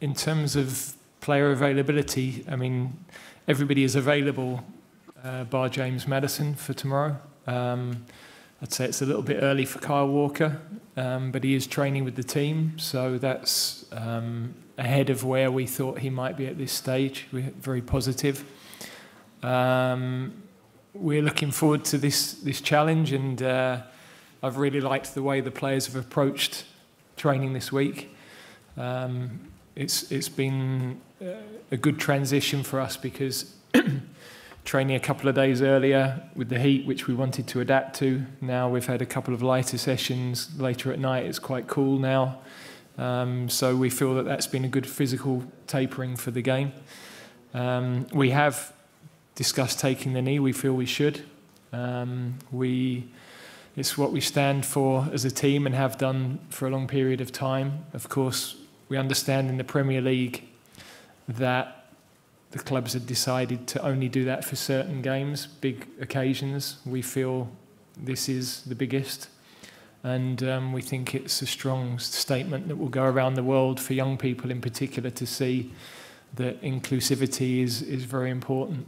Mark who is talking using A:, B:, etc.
A: in terms of player availability, I mean, everybody is available, uh, bar James Maddison for tomorrow. Um, I'd say it's a little bit early for Kyle Walker, um, but he is training with the team, so that's um, ahead of where we thought he might be at this stage. We're very positive. Um, we're looking forward to this this challenge, and uh, I've really liked the way the players have approached training this week. Um, it's it's been uh, a good transition for us because training a couple of days earlier with the heat, which we wanted to adapt to. Now we've had a couple of lighter sessions later at night. It's quite cool now, um, so we feel that that's been a good physical tapering for the game. Um, we have discussed taking the knee. We feel we should. Um, we it's what we stand for as a team and have done for a long period of time. Of course, We understand in the Premier League that the clubs have decided to only do that for certain games, big occasions. We feel this is the biggest. And um, we think it's a strong statement that will go around the world for young people in particular to see that inclusivity is, is very important.